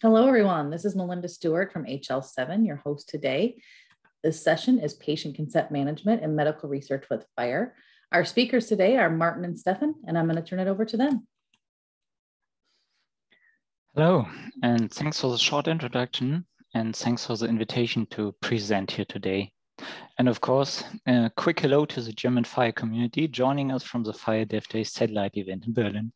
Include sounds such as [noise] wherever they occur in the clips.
Hello, everyone. This is Melinda Stewart from HL7, your host today. This session is Patient Consent Management and Medical Research with FHIR. Our speakers today are Martin and Stefan, and I'm going to turn it over to them. Hello, and thanks for the short introduction, and thanks for the invitation to present here today. And of course, a quick hello to the German FHIR community joining us from the FHIR Dev Day satellite event in Berlin.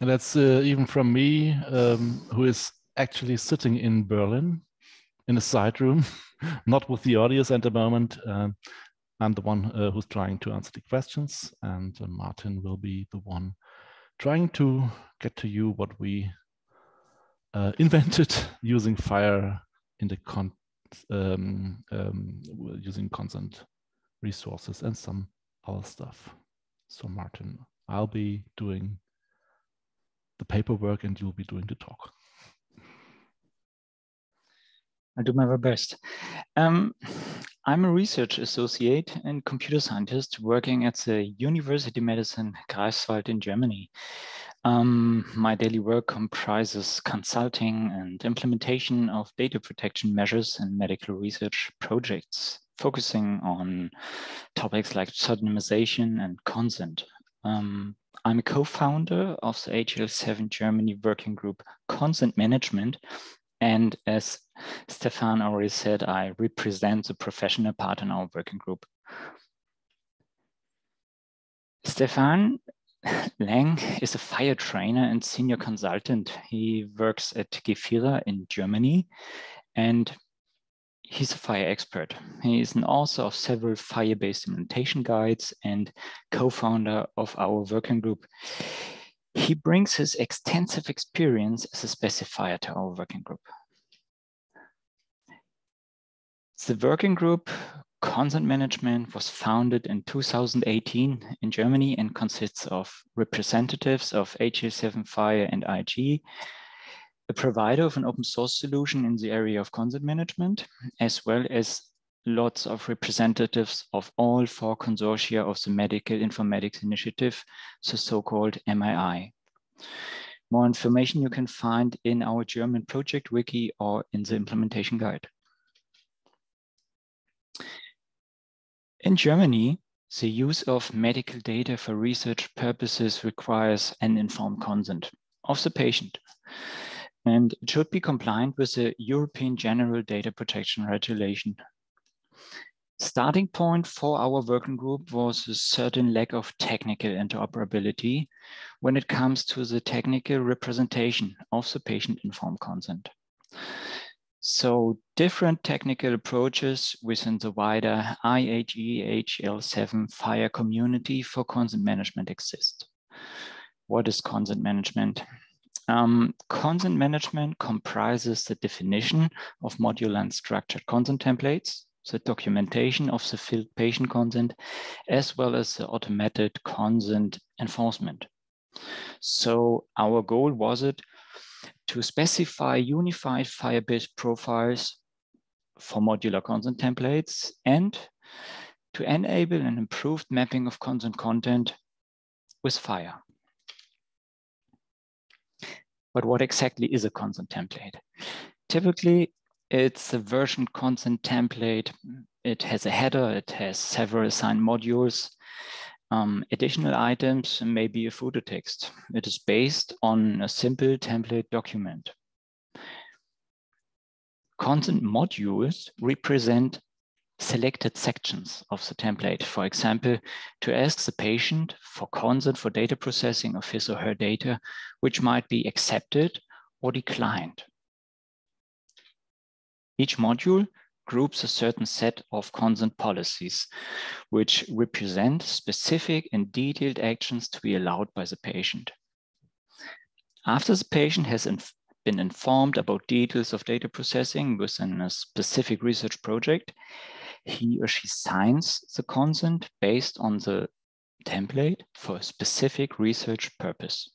And that's uh, even from me, um, who is actually sitting in Berlin in a side room, [laughs] not with the audience at the moment. Uh, I'm the one uh, who's trying to answer the questions, and uh, Martin will be the one trying to get to you what we uh, [laughs] invented using FHIR in the con um, um, using consent resources and some other stuff. So Martin, I'll be doing the paperwork and you'll be doing the talk. I'll do my very best. Um, I'm a research associate and computer scientist working at the University Medicine Greifswald in Germany. Um, my daily work comprises consulting and implementation of data protection measures and medical research projects, focusing on topics like pseudonymization and consent. Um, I'm a co-founder of the HL7 Germany working group Consent Management. And as Stefan already said, I represent the professional part in our working group. Stefan Lang is a FHIR trainer and senior consultant. He works at Gefyra in Germany and he's a FHIR expert. He is an author of several FHIR-based implementation guides and co-founder of our working group. He brings his extensive experience as a specifier to our working group. The working group Consent Management was founded in 2018 in Germany and consists of representatives of HL7 Fire and IG, a provider of an open source solution in the area of consent management, as well as lots of representatives of all four consortia of the Medical Informatics Initiative, the so-called MII. More information you can find in our German project wiki or in the implementation guide. In Germany, the use of medical data for research purposes requires an informed consent of the patient and it should be compliant with the European General Data Protection Regulation. Starting point for our working group was a certain lack of technical interoperability when it comes to the technical representation of the patient-informed consent. So different technical approaches within the wider IHE-HL7 FHIR community for consent management exist. What is consent management? Um, consent management comprises the definition of modular and structured consent templates, the documentation of the filled patient consent, as well as the automated consent enforcement. So our goal was it to specify unified FHIR-based profiles for modular consent templates and to enable an improved mapping of consent content with FHIR. But what exactly is a consent template? Typically, it's a version consent template. It has a header, it has several assigned modules, um, additional items, and maybe a footer text. It is based on a simple template document. Consent modules represent selected sections of the template. For example, to ask the patient for consent for data processing of his or her data, which might be accepted or declined. Each module groups a certain set of consent policies, which represent specific and detailed actions to be allowed by the patient. After the patient has inf been informed about details of data processing within a specific research project, he or she signs the consent based on the template for a specific research purpose.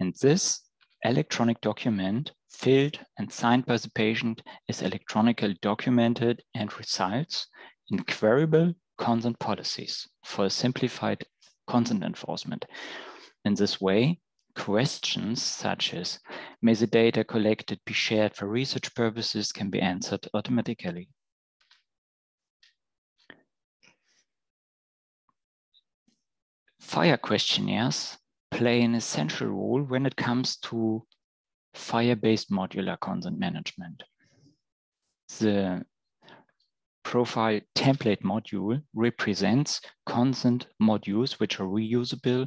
And this electronic document filled and signed by the patient is electronically documented and results in queryable consent policies for a simplified consent enforcement. In this way, questions such as, may the data collected be shared for research purposes can be answered automatically. FHIR questionnaires play an essential role when it comes to FHIR-based modular consent management. The profile template module represents consent modules which are reusable,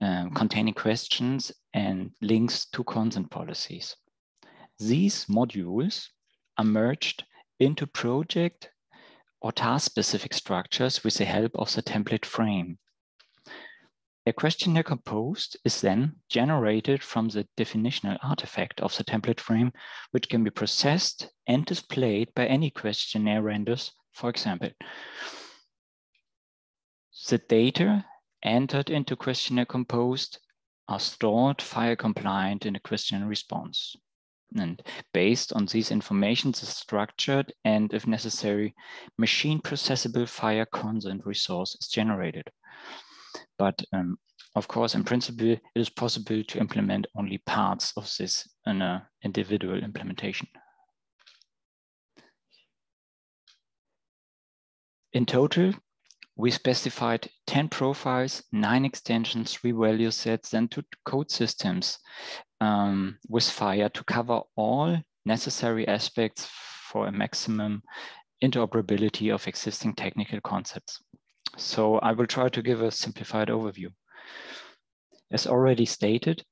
um, containing questions and links to consent policies. These modules are merged into project or task-specific structures with the help of the template frame. A questionnaire composed is then generated from the definitional artifact of the template frame, which can be processed and displayed by any questionnaire renders, for example. The data entered into questionnaire composed are stored FHIR compliant in a questionnaire response. And based on these informations, a structured and, if necessary, machine processable FHIR consent resource is generated. But um, of course, in principle, it is possible to implement only parts of this in an individual implementation. In total, we specified 10 profiles, nine extensions, three value sets, and two code systems um, with FHIR to cover all necessary aspects for a maximum interoperability of existing technical concepts. So I will try to give a simplified overview. As already stated,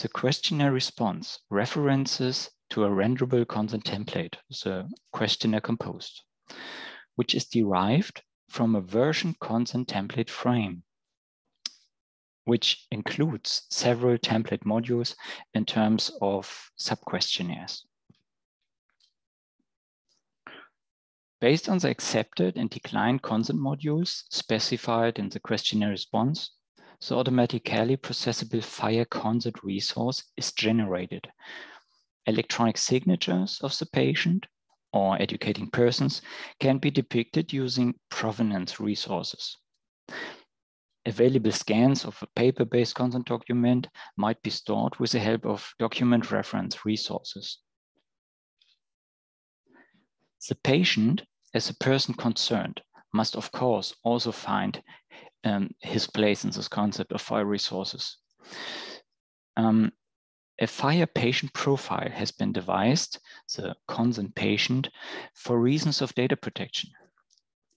the questionnaire response references to a renderable content template, the questionnaire composed, which is derived from a version content template frame, which includes several template modules in terms of sub-questionnaires. Based on the accepted and declined consent modules specified in the questionnaire response, the automatically processable FHIR consent resource is generated. Electronic signatures of the patient or educating persons can be depicted using provenance resources. Available scans of a paper-based consent document might be stored with the help of document reference resources. The patient, as a person concerned, must of course also find um, his place in this concept of FHIR resources. Um, a FHIR patient profile has been devised, the consent patient, for reasons of data protection.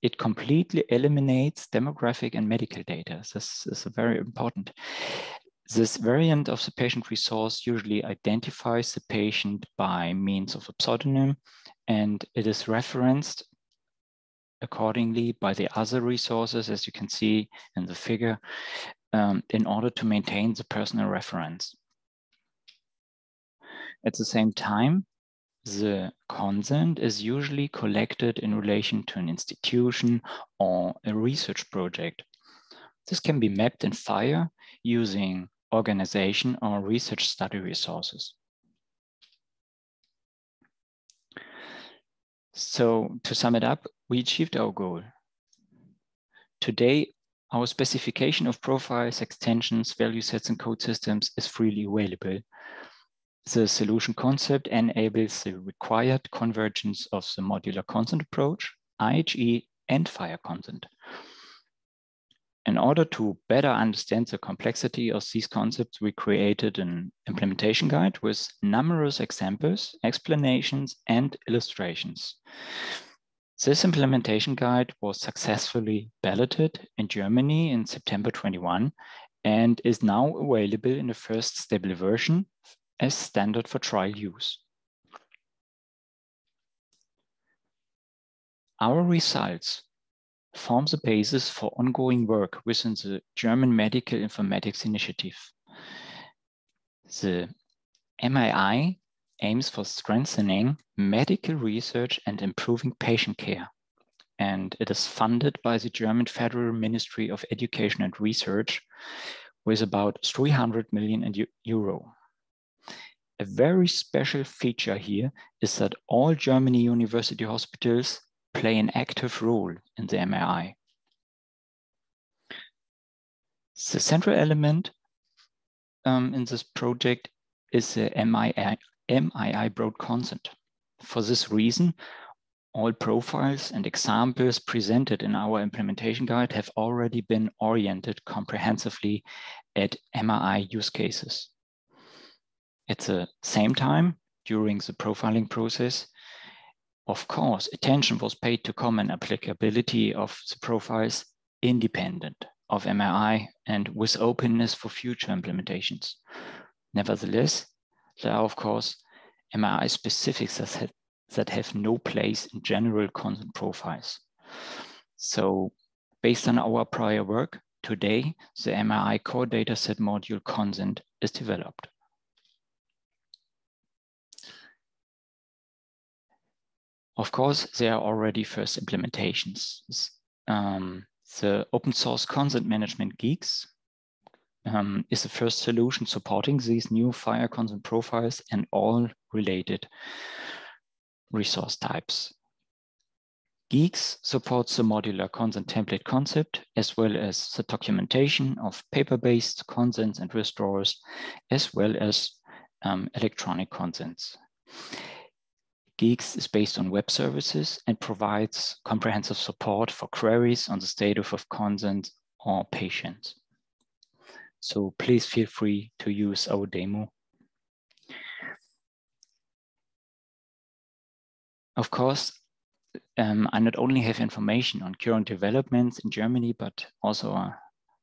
It completely eliminates demographic and medical data. This is very important. This variant of the patient resource usually identifies the patient by means of a pseudonym and it is referenced accordingly by the other resources, as you can see in the figure, um, in order to maintain the personal reference. At the same time, the consent is usually collected in relation to an institution or a research project. This can be mapped in FHIR using organization or research study resources. So to sum it up, we achieved our goal. Today, our specification of profiles, extensions, value sets, and code systems is freely available. The solution concept enables the required convergence of the modular consent approach, IHE, and FHIR consent. In order to better understand the complexity of these concepts, we created an implementation guide with numerous examples, explanations, and illustrations. This implementation guide was successfully balloted in Germany in September 21 and is now available in the first stable version as standard for trial use. Our results form the basis for ongoing work within the German Medical Informatics Initiative. The MII aims for strengthening medical research and improving patient care. And it is funded by the German Federal Ministry of Education and Research with about 300 million euro. A very special feature here is that all Germany university hospitals play an active role in the MII. The central element um, in this project is the MII, MII broad consent. For this reason, all profiles and examples presented in our implementation guide have already been oriented comprehensively at MII use cases. At the same time, during the profiling process, of course, attention was paid to common applicability of the profiles independent of MII and with openness for future implementations. Nevertheless, there are, of course, MII specifics that have, that have no place in general consent profiles. So based on our prior work, today, the MII core dataset module consent is developed. Of course, there are already first implementations. Um, the open source consent management gICS um, is the first solution supporting these new FHIR consent profiles and all related resource types. gICS supports the modular consent template concept, as well as the documentation of paper-based consents and withdrawals, as well as um, electronic consents. gICS is based on web services and provides comprehensive support for queries on the status of consent or patients. So please feel free to use our demo. Of course, um, I not only have information on current developments in Germany, but also a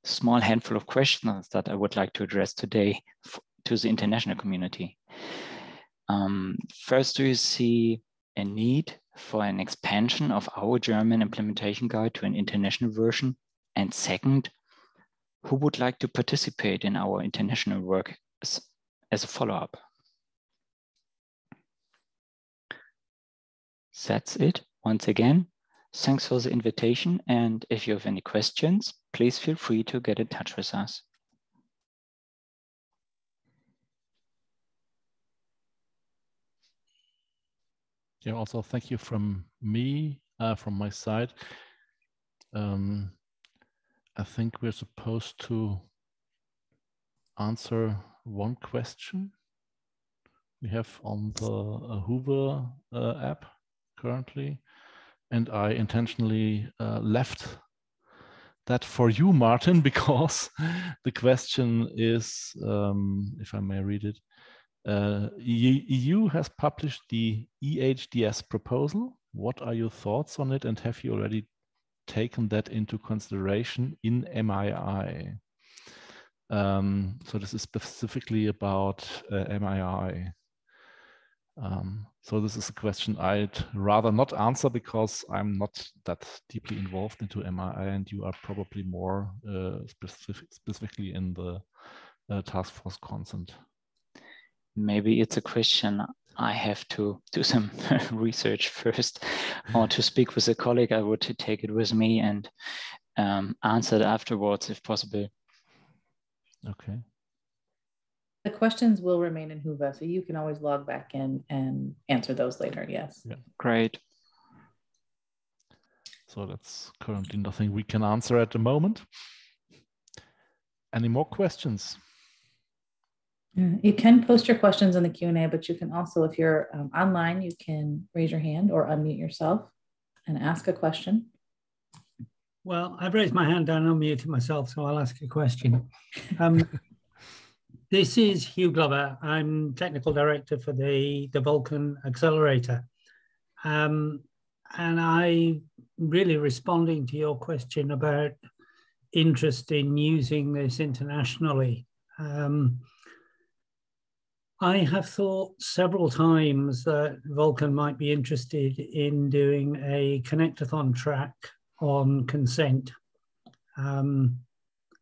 small handful of questions that I would like to address today to the international community. Um, first, do you see a need for an expansion of our German implementation guide to an international version? And second, who would like to participate in our international work as, as a follow-up? That's it. Once again, thanks for the invitation. And if you have any questions, please feel free to get in touch with us. Yeah, also thank you from me, uh, from my side. Um, I think we're supposed to answer one question we have on the uh, Whova uh, app currently. And I intentionally uh, left that for you, Martin, [laughs] because the question is, um, if I may read it, uh, EU has published the EHDS proposal. What are your thoughts on it, and have you already taken that into consideration in MII? Um, so this is specifically about uh, MII. Um, so this is a question I'd rather not answer because I'm not that deeply involved into MII, and you are probably more uh, specific, specifically in the uh, task force consent maybe it's a question I have to do some [laughs] research first or to speak with a colleague. I would take it with me and um, answer it afterwards if possible. Okay. The questions will remain in Whova, so you can always log back in and answer those later. Yes. Yeah. Great. So that's currently nothing we can answer at the moment. Any more questions? You can post your questions in the Q&A, but you can also, if you're um, online, you can raise your hand or unmute yourself and ask a question. Well, I've raised my hand and unmuted myself, so I'll ask a question. [laughs] Um, this is Hugh Glover. I'm technical director for the, the Vulcan Accelerator. Um, and I really responding to your question about interest in using this internationally. Um, I have thought several times that Vulcan might be interested in doing a connectathon track on consent. Um,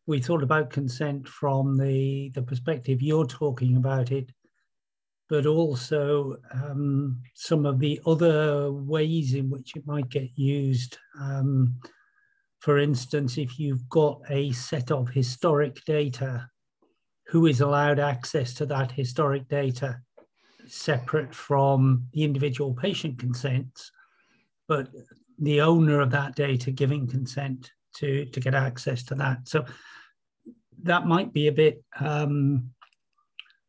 we thought about consent from the, the perspective you're talking about it, but also um, some of the other ways in which it might get used. Um, for instance, if you've got a set of historic data who is allowed access to that historic data separate from the individual patient consents, but the owner of that data giving consent to, to get access to that. So that might be a bit um,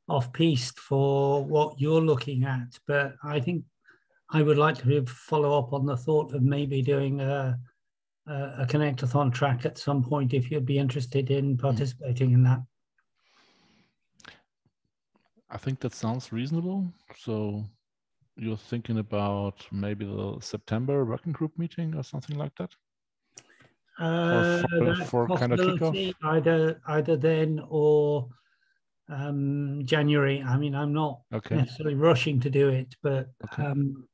off piste for what you're looking at, but I think I would like to follow up on the thought of maybe doing a, a, a connectathon track at some point if you'd be interested in participating in that. I think that sounds reasonable. So you're thinking about maybe the September working group meeting or something like that? Uh, for, for kind of kickoff? Either either then or um, January. I mean, I'm not okay. necessarily rushing to do it, but okay. um,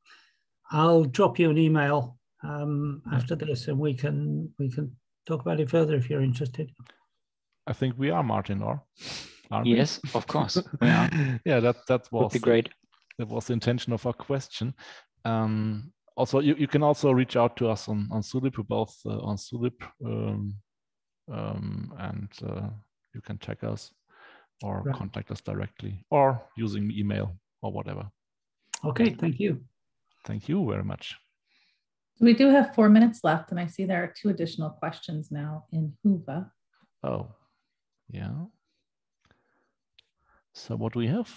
I'll drop you an email um, after this, and we can we can talk about it further if you're interested. I think we are, Martin, or yes, we? of course. [laughs] Yeah, yeah, that that was Would be great. That was the intention of our question. Um, also, you, you can also reach out to us on on Zulip, we're both uh, on Zulip, um, um, and uh, you can check us or right. contact us directly or using email or whatever. Okay, thank you. Thank you very much. We do have four minutes left, and I see there are two additional questions now in Whova. Oh, yeah. So what do we have?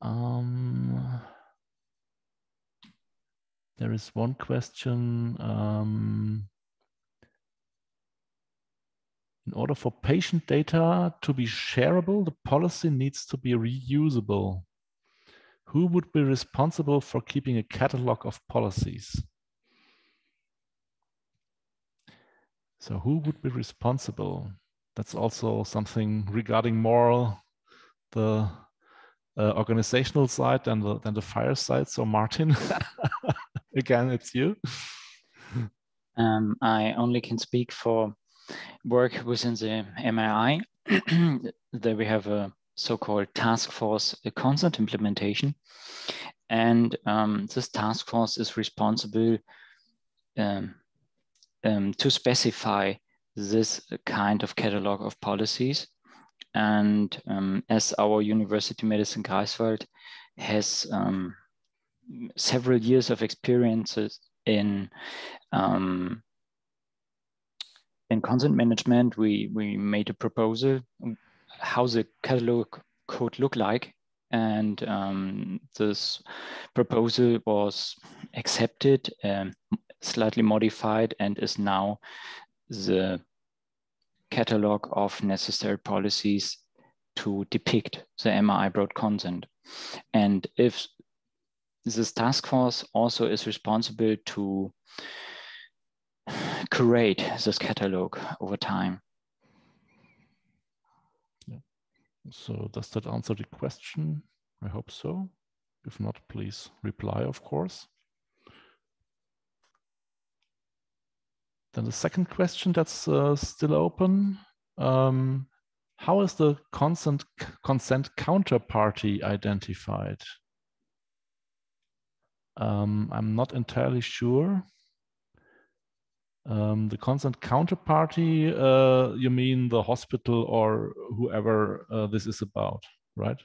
Um, there is one question. Um, in order for patient data to be shareable, the policy needs to be reusable. Who would be responsible for keeping a catalog of policies? So who would be responsible? That's also something regarding more the uh, organizational side than the, than the FHIR side. So Martin, [laughs] [laughs] again, it's you. Um, I only can speak for work within the MII. [clears throat] there we have a so-called task force a constant implementation. And um, this task force is responsible um, um, to specify this kind of catalog of policies. And um, as our University Medicine Greifswald has um, several years of experiences in um, in consent management, we we made a proposal how the catalog could look like. And um, this proposal was accepted, um, slightly modified, and is now the catalog of necessary policies to depict the MII broad consent. And if this task force also is responsible to curate this catalog over time. So does that answer the question? I hope so. If not, please reply, of course. Then the second question that's uh, still open. Um, how is the consent, consent counterparty identified? Um, I'm not entirely sure. Um, the consent counterparty, uh, you mean the hospital or whoever uh, this is about, right?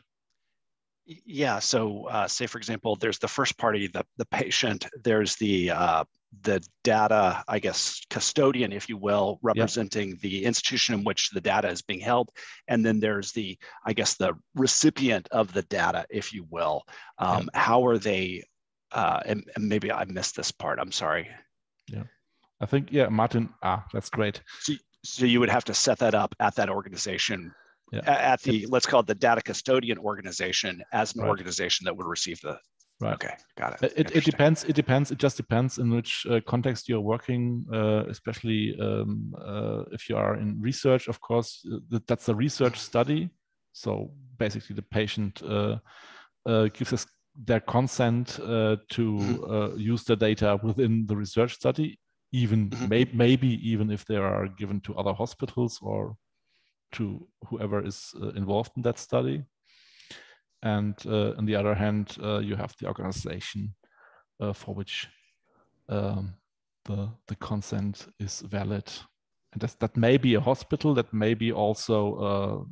Yeah. So, uh, say for example, there's the first party, the the patient. There's the uh, the data, I guess, custodian, if you will, representing the institution in which the data is being held, and then there's the, I guess, the recipient of the data, if you will. Um, How are they? Uh, and, and maybe I missed this part. I'm sorry. Yeah. I think, yeah, Martin, ah, that's great. So, so you would have to set that up at that organization, yeah. at the, let's call it the data custodian organization as an right. organization that would receive the, Right. Okay, got it. It, it depends. It depends. It just depends in which uh, context you're working, uh, especially um, uh, if you are in research. Of course, uh, that's a research study. So basically, the patient uh, uh, gives us their consent to mm-hmm. use the data within the research study even mm-hmm. may, maybe even if they are given to other hospitals or to whoever is uh, involved in that study. And uh, on the other hand, uh, you have the organization uh, for which um, the, the consent is valid. And that, that may be a hospital, that may be also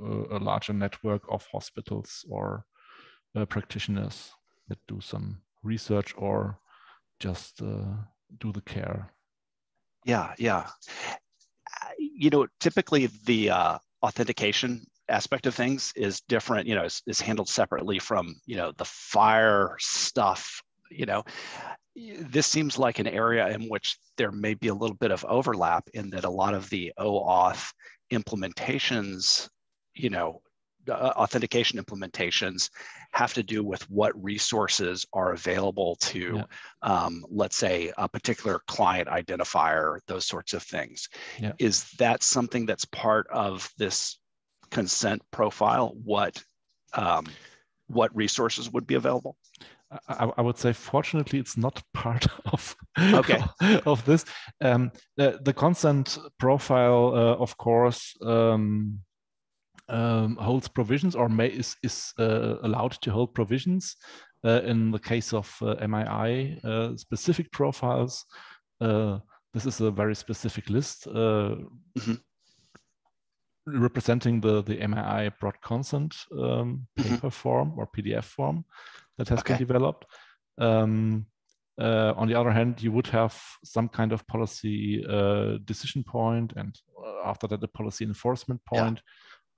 uh, a larger network of hospitals or uh, practitioners that do some research or just do the care? Yeah, yeah. You know, typically the uh, authentication aspect of things is different, you know, is, is handled separately from, you know, the FHIR stuff, you know, this seems like an area in which there may be a little bit of overlap in that a lot of the OAuth implementations, you know, uh, authentication implementations have to do with what resources are available to, yeah. um, let's say, a particular client identifier, those sorts of things. Yeah. Is that something that's part of this consent profile? What um, what resources would be available? I, I, would say, fortunately, it's not part [laughs] of okay. [laughs] of this. Um, the, the consent profile, uh, of course, um, um, holds provisions or may is is uh, allowed to hold provisions. Uh, in the case of uh, MII uh, specific profiles, uh, this is a very specific list. Mm -hmm representing the the MII broad consent um, mm-hmm. paper mm -hmm. form or PDF form that has okay. been developed. Um, uh, on the other hand, you would have some kind of policy uh, decision point, and after that, a policy enforcement point, yeah.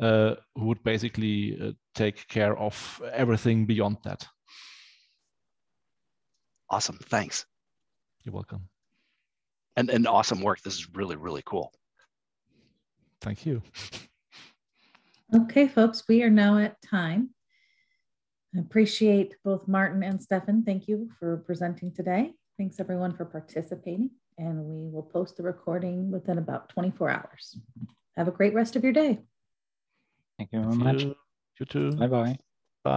Uh, who would basically uh, take care of everything beyond that. Awesome. Thanks. You're welcome. And and awesome work. This is really really cool. Thank you. Okay, folks, we are now at time. I appreciate both Martin and Stefan. Thank you for presenting today. Thanks everyone for participating and we will post the recording within about 24 hours. Have a great rest of your day. Thank you very much. You too. Bye-bye.